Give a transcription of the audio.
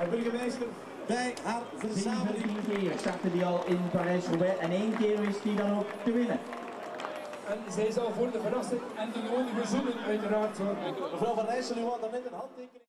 En burgemeester, bij haar verzameling. 17 keer startte die al in Parijs-Roubaix en één keer wist hij dan ook te winnen. en zij zal voor de verrassing en de gewone verzoening uiteraard zorgen. Mevrouw Van Rijssel, u had daarnet een handtekening.